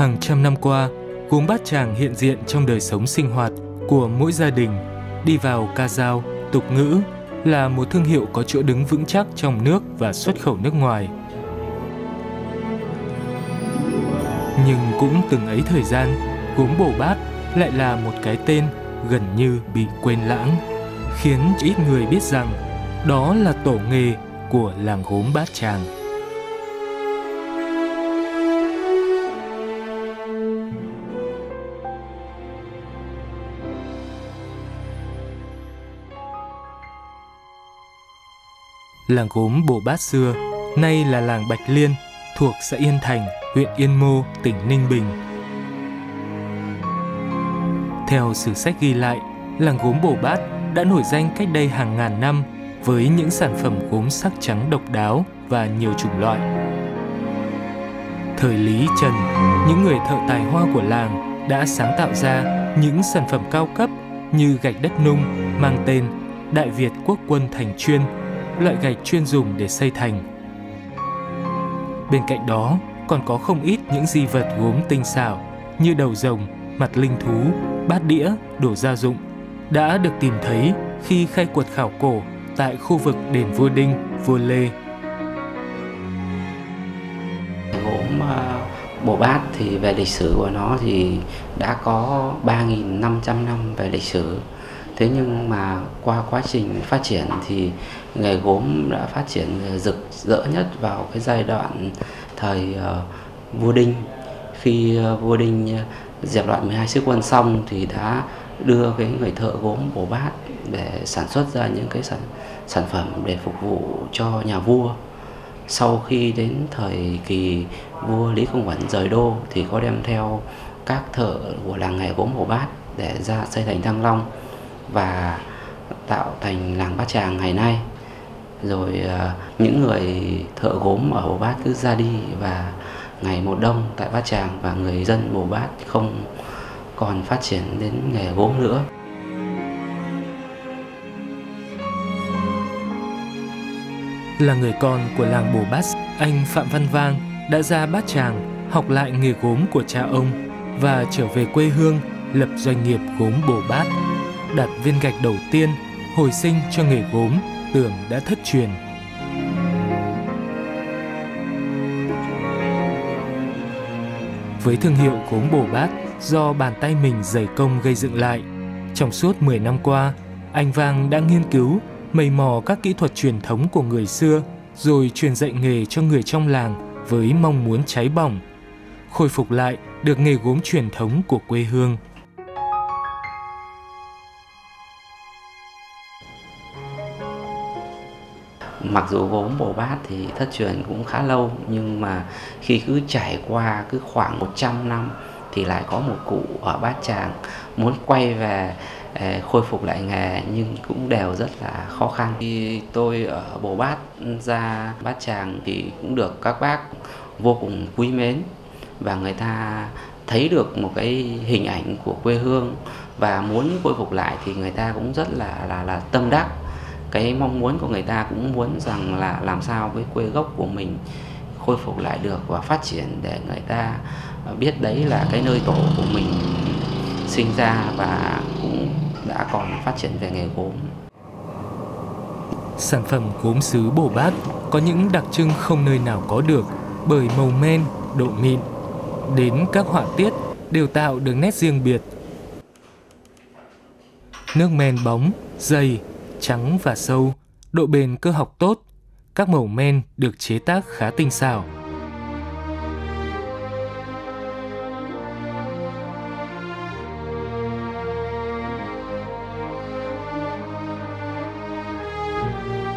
Hàng trăm năm qua, gốm bát tràng hiện diện trong đời sống sinh hoạt của mỗi gia đình, đi vào ca dao, tục ngữ là một thương hiệu có chỗ đứng vững chắc trong nước và xuất khẩu nước ngoài. Nhưng cũng từng ấy thời gian, gốm bổ bát lại là một cái tên gần như bị quên lãng, khiến ít người biết rằng đó là tổ nghề của làng gốm bát tràng. Làng gốm Bồ Bát xưa, nay là làng Bạch Liên, thuộc xã Yên Thành, huyện Yên Mô, tỉnh Ninh Bình. Theo sử sách ghi lại, làng gốm Bồ Bát đã nổi danh cách đây hàng ngàn năm với những sản phẩm gốm sắc trắng độc đáo và nhiều chủng loại. Thời Lý Trần, những người thợ tài hoa của làng đã sáng tạo ra những sản phẩm cao cấp như gạch đất nung mang tên Đại Việt Quốc quân Thành Chuyên loại gạch chuyên dùng để xây thành. Bên cạnh đó, còn có không ít những di vật gốm tinh xảo như đầu rồng, mặt linh thú, bát đĩa, đồ gia dụng đã được tìm thấy khi khai quật khảo cổ tại khu vực đền Vua Đinh, Vua Lê. Gốm à, Bồ Bát thì về lịch sử của nó thì đã có 3.500 năm về lịch sử thế nhưng mà qua quá trình phát triển thì nghề gốm đã phát triển rực rỡ nhất vào cái giai đoạn thời ờ, vua đinh. Khi ờ, vua đinh dẹp loạn 12 sứ quân xong thì đã đưa cái người thợ gốm bổ bát để sản xuất ra những cái sản sản phẩm để phục vụ cho nhà vua. Sau khi đến thời kỳ vua Lý Công Uẩn rời đô thì có đem theo các thợ của làng nghề gốm Hồ Bát để ra xây thành Thăng Long và tạo thành làng Bát Tràng ngày nay rồi ờ, những người thợ gốm ở Bồ Bát cứ ra đi và ngày một đông tại Bát Tràng và người dân Bồ Bát không còn phát triển đến nghề gốm nữa. Là người con của làng Bồ Bát, anh Phạm Văn Vang đã ra Bát Tràng học lại nghề gốm của cha ông và trở về quê hương lập doanh nghiệp gốm Bồ Bát đặt viên gạch đầu tiên hồi sinh cho nghề gốm tưởng đã thất truyền. Với thương hiệu gốm bổ bát do bàn tay mình dày công gây dựng lại, trong suốt 10 năm qua, anh Vang đã nghiên cứu, mầy mò các kỹ thuật truyền thống của người xưa rồi truyền dạy nghề cho người trong làng với mong muốn cháy bỏng, khôi phục lại được nghề gốm truyền thống của quê hương. Mặc dù gốm bồ bát thì thất truyền cũng khá lâu, nhưng mà khi cứ trải qua cứ khoảng 100 năm thì lại có một cụ ở bát tràng muốn quay về ờ, khôi phục lại nghề nhưng cũng đều rất là khó khăn. Khi tôi ở bồ bát ra bát tràng thì cũng được các bác vô cùng quý mến và người ta thấy được một cái hình ảnh của quê hương và muốn khôi phục lại thì người ta cũng rất là là là tâm đắc cái mong muốn của người ta cũng muốn rằng là làm sao với quê gốc của mình khôi phục lại được và phát triển để người ta ờ, biết đấy là cái nơi tổ của mình sinh ra và cũng đã còn phát triển về nghề gốm. Sản phẩm gốm sứ Bồ Bát có những đặc trưng không nơi nào có được bởi màu men, độ mịn. Đến các họa tiết đều tạo được nét riêng biệt. Nước men bóng, dày, trắng và sâu, độ bền cơ học tốt, các màu men được chế tác khá tinh xảo.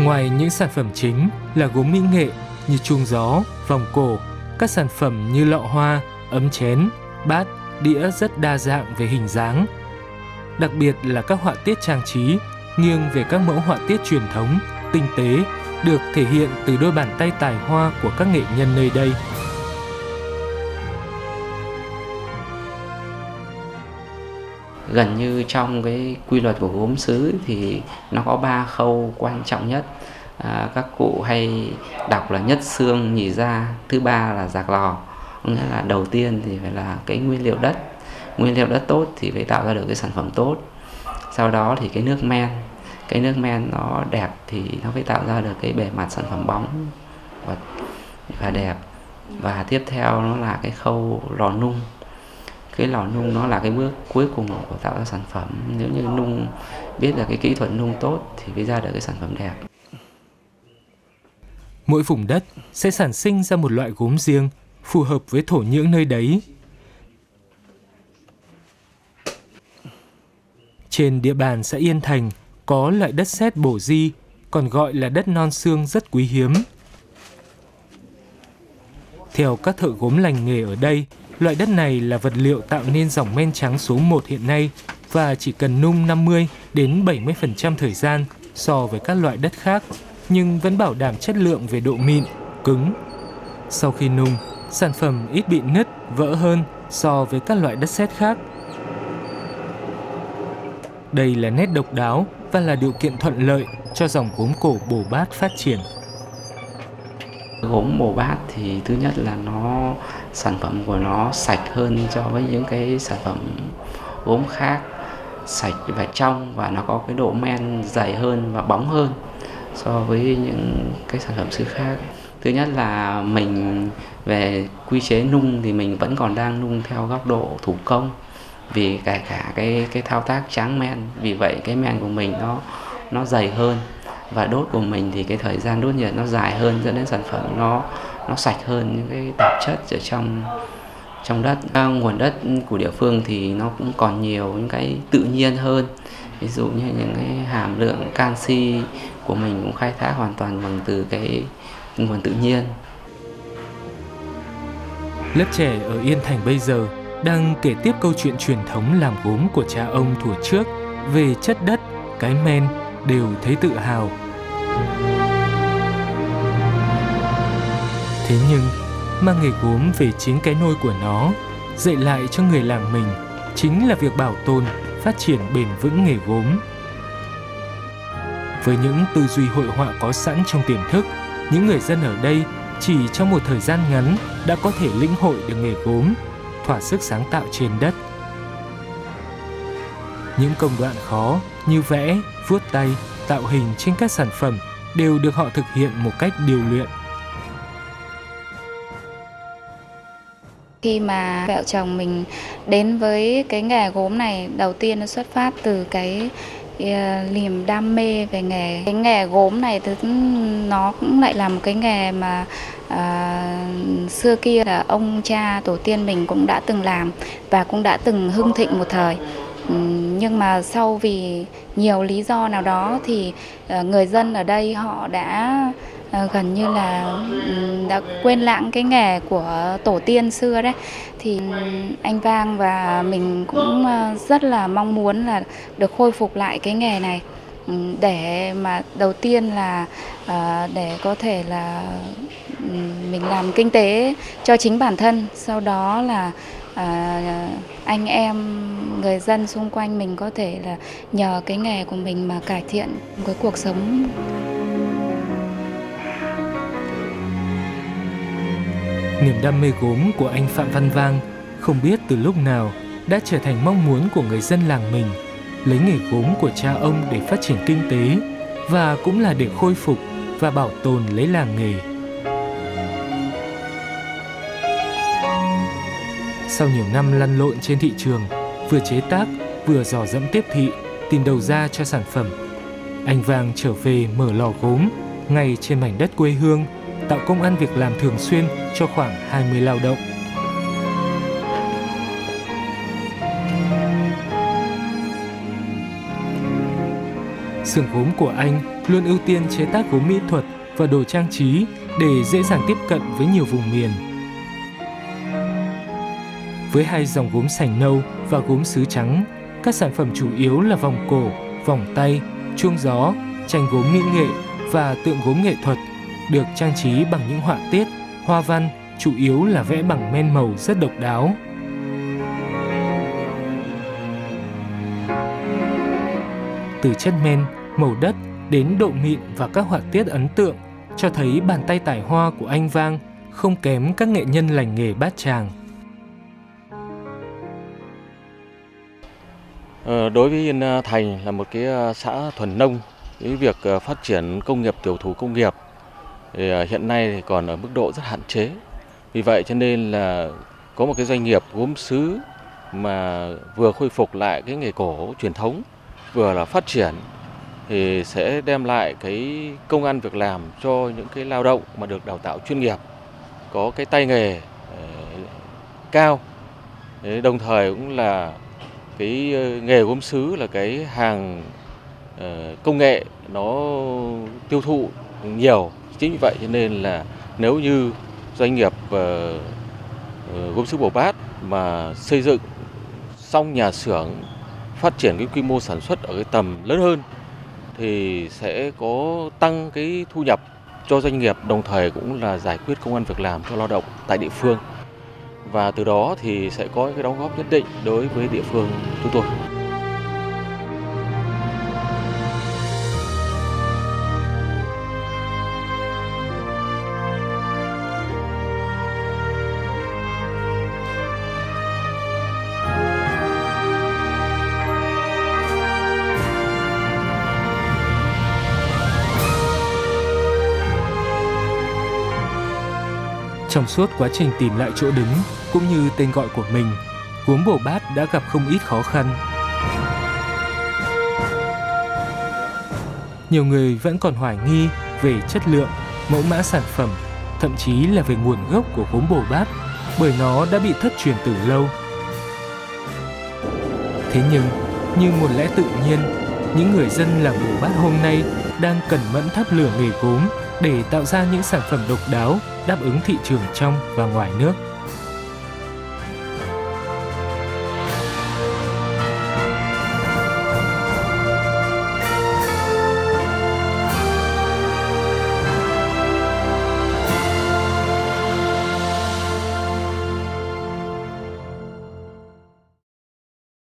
Ngoài những sản phẩm chính là gốm mỹ nghệ như chuông gió, vòng cổ, các sản phẩm như lọ hoa, ấm chén, bát, đĩa rất đa dạng về hình dáng. Đặc biệt là các họa tiết trang trí nghiêng về các mẫu họa tiết truyền thống, tinh tế, được thể hiện từ đôi bàn tay tài hoa của các nghệ nhân nơi đây. Gần như trong cái quy luật của gốm sứ thì nó có ba khâu quan trọng nhất. À, các cụ hay đọc là nhất xương nhì da, thứ ba là giạc lò nghĩa là đầu tiên thì phải là cái nguyên liệu đất nguyên liệu đất tốt thì phải tạo ra được cái sản phẩm tốt sau đó thì cái nước men cái nước men nó đẹp thì nó phải tạo ra được cái bề mặt sản phẩm bóng và, và đẹp. Và tiếp theo nó là cái khâu lò nung. Cái lò nung nó là cái bước cuối cùng của tạo ra sản phẩm. Nếu như nung biết được cái kỹ thuật nung tốt thì mới ra được cái sản phẩm đẹp. Mỗi vùng đất sẽ sản sinh ra một loại gốm riêng phù hợp với thổ nhưỡng nơi đấy. Trên địa bàn xã Yên Thành có loại đất sét bổ di còn gọi là đất non xương rất quý hiếm theo các thợ gốm lành nghề ở đây Loại đất này là vật liệu tạo nên dòng men trắng số 1 hiện nay và chỉ cần nung 50 đến 70% thời gian so với các loại đất khác, nhưng vẫn bảo đảm chất lượng về độ mịn, cứng. Sau khi nung, sản phẩm ít bị nứt, vỡ hơn so với các loại đất sét khác. Đây là nét độc đáo và là điều kiện thuận lợi cho dòng gốm cổ bồ bát phát triển. Gốm bồ bát thì thứ nhất là nó, sản phẩm của nó sạch hơn so với những cái sản phẩm gốm khác, sạch và trong và nó có cái độ men dày hơn và bóng hơn so với những cái sản phẩm xứ khác thứ nhất là mình về quy chế nung thì mình vẫn còn đang nung theo góc độ thủ công vì cả cả cái cái thao tác tráng men. Vì vậy cái men của mình nó nó dày hơn. Và đốt của mình thì cái thời gian đốt nhiệt nó dài hơn dẫn đến sản phẩm nó nó sạch hơn những cái tạp chất ở trong trong đất. À, nguồn đất của địa phương thì nó cũng còn nhiều những cái tự nhiên hơn. Ví dụ như những cái hàm lượng canxi của mình cũng khai thác hoàn toàn bằng từ cái nguồn tự nhiên. Lớp trẻ ở Yên Thành bây giờ đang kể tiếp câu chuyện truyền thống làm gốm của cha ông thuở trước về chất đất, cái men đều thấy tự hào Thế nhưng, mang nghề gốm về chính cái nôi của nó, dạy lại cho người làng mình chính là việc bảo tồn, phát triển bền vững nghề gốm. Với những tư duy hội họa có sẵn trong tiềm thức, những người dân ở đây chỉ trong một thời gian ngắn đã có thể lĩnh hội được nghề gốm, thỏa sức sáng tạo trên đất. Những công đoạn khó như vẽ, vuốt tay, tạo hình trên các sản phẩm đều được họ thực hiện một cách điều luyện Khi mà vợ chồng mình đến với cái nghề gốm này, đầu tiên nó xuất phát từ cái À, niềm đam mê về nghề. Cái nghề gốm này thì nó cũng lại là một cái nghề mà à, xưa kia là ông cha tổ tiên mình cũng đã từng làm và cũng đã từng hưng thịnh một thời. Ừ, nhưng mà sau vì nhiều lý do nào đó thì à, người dân ở đây họ đã Ờ, gần như là đã quên lãng cái nghề của tổ tiên xưa đấy. Thì anh Vang và mình cũng ờ, rất là mong muốn là được khôi phục lại cái nghề này để mà đầu tiên là ờ, để có thể là mình làm kinh tế cho chính bản thân. Sau đó là anh em, người dân xung quanh mình có thể là nhờ cái nghề của mình mà cải thiện cái cuộc sống. Niềm đam mê gốm của anh Phạm Văn Vang không biết từ lúc nào đã trở thành mong muốn của người dân làng mình, lấy nghề gốm của cha ông để phát triển kinh tế và cũng là để khôi phục và bảo tồn lấy làng nghề. Sau nhiều năm lăn lộn trên thị trường, vừa chế tác, vừa dò dẫm tiếp thị, tìm đầu ra cho sản phẩm, anh Vang trở về mở lò gốm ngay trên mảnh đất quê hương tạo công ăn việc làm thường xuyên cho khoảng 20 lao động. Xưởng gốm của anh luôn ưu tiên chế tác gốm mỹ thuật và đồ trang trí để dễ dàng tiếp cận với nhiều vùng miền. Với hai dòng gốm sành nâu và gốm sứ trắng, các sản phẩm chủ yếu là vòng cổ, vòng tay, chuông gió, tranh gốm mỹ nghệ và tượng gốm nghệ thuật được trang trí bằng những họa tiết, hoa văn, chủ yếu là vẽ bằng men màu rất độc đáo. Từ chất men, màu đất đến độ mịn và các họa tiết ấn tượng cho thấy bàn tay tài hoa của anh Vang không kém các nghệ nhân lành nghề bát tràng. Ờ, đối với Yên à, Thành là một cái à, xã thuần nông, cái việc à, phát triển công nghiệp tiểu thủ công nghiệp À, hiện nay thì còn ở mức độ rất hạn chế. Vì vậy cho nên là có một cái doanh nghiệp gốm sứ mà vừa khôi phục lại cái nghề cổ truyền thống, vừa là phát triển thì sẽ đem lại cái công ăn việc làm cho những cái lao động mà được đào tạo chuyên nghiệp, có cái tay nghề ờ, cao. Đồng thời cũng là cái ờ, nghề gốm sứ là cái hàng ờ, công nghệ nó tiêu thụ nhiều. Chính vì vậy cho nên là nếu như doanh nghiệp gốm sứ Bồ Bát mà xây dựng xong nhà xưởng, phát triển cái quy mô sản xuất ở cái tầm lớn hơn thì sẽ có tăng cái thu nhập cho doanh nghiệp, đồng thời cũng là giải quyết công an việc làm cho lao động tại địa phương và từ đó thì sẽ có cái đóng góp nhất định đối với địa phương chúng tôi. Trong suốt quá trình tìm lại chỗ đứng cũng như tên gọi của mình, gốm bổ bát đã gặp không ít khó khăn. Nhiều người vẫn còn hoài nghi về chất lượng, mẫu mã sản phẩm, thậm chí là về nguồn gốc của gốm bổ bát bởi nó đã bị thất truyền từ lâu. Thế nhưng, như một lẽ tự nhiên, những người dân làng bổ bát hôm nay đang cẩn mẫn thắp lửa nghề gốm để tạo ra những sản phẩm độc đáo đáp ứng thị trường trong và ngoài nước.